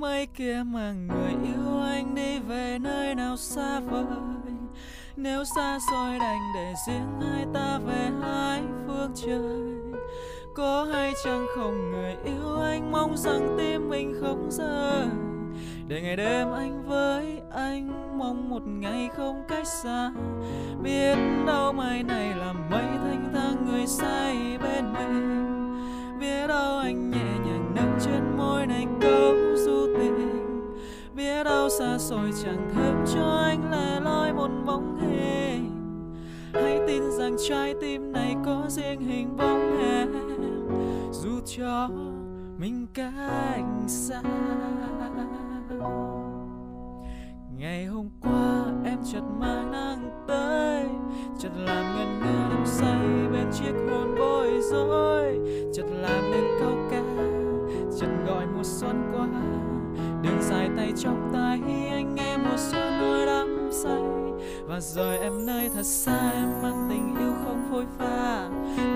mây kia mà người yêu anh đi về nơi nào xa vời. Nếu xa xôi đành để riêng hai ta về hai phương trời. Có hay chăng không người yêu anh mong rằng tim mình không rời? Để ngày đêm anh với anh mong một ngày không cách xa. Biết đâu mai này là mây thanh thang người say bên mình. Biết đâu anh nhẹ xa xôi chẳng thêm cho anh lẻ loi một bóng hình hãy tin rằng trái tim này có riêng hình bóng em. Dù cho mình cách xa. Ngày hôm qua em chợt mang nắng tới. Chợt làm ngần ngơ đắm say bên chiếc hôn bối rối. Chợt làm lại tay trong tay, anh nghe mùa xuân nỗi đắm say. Và rồi em nơi thật xa, em mang tình yêu không phôi pha.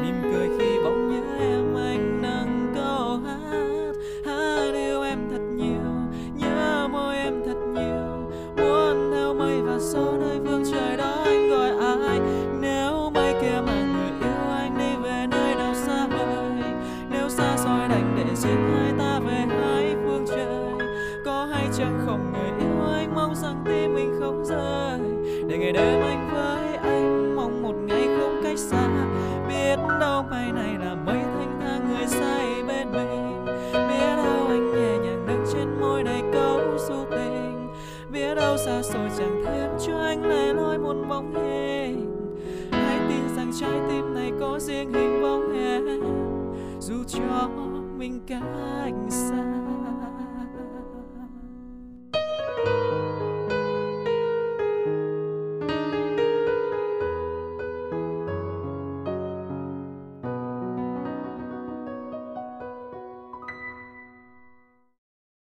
Mỉm cười khi bỗng nhớ em, anh nâng câu hát. Hát yêu em thật nhiều, nhớ môi em thật nhiều. Muốn theo mây và gió nơi phương trời đó, anh gọi ai? Nếu mây kia mà người yêu anh đi về nơi nào xa vời, nếu xa xôi đành để riêng hai ta chẳng không người yêu anh mong rằng tim mình không rời. Để ngày đêm anh với anh, mong một ngày không cách xa. Biết đâu mai này là mấy thanh thang người say bên mình. Biết đâu anh nhẹ nhàng nâng trên môi đầy câu du tình. Biết đâu xa xôi chẳng thêm cho anh lẻ loi một bóng hình. Hãy tin rằng trái tim này có riêng hình bóng em. Dù cho mình cách xa.